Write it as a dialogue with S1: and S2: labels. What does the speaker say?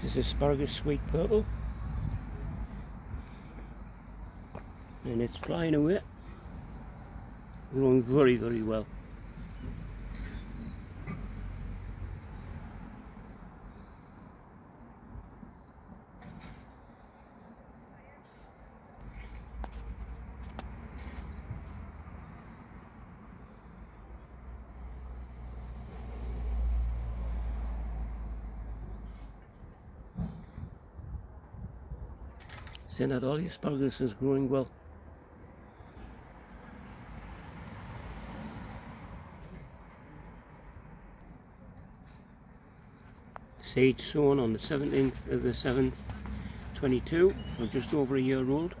S1: This is asparagus sweet purple. And it's flying away. Growing very, very well. Saying that all the asparagus is growing well. Seed sown on the 17th of the 7th, 22, or just over a year old.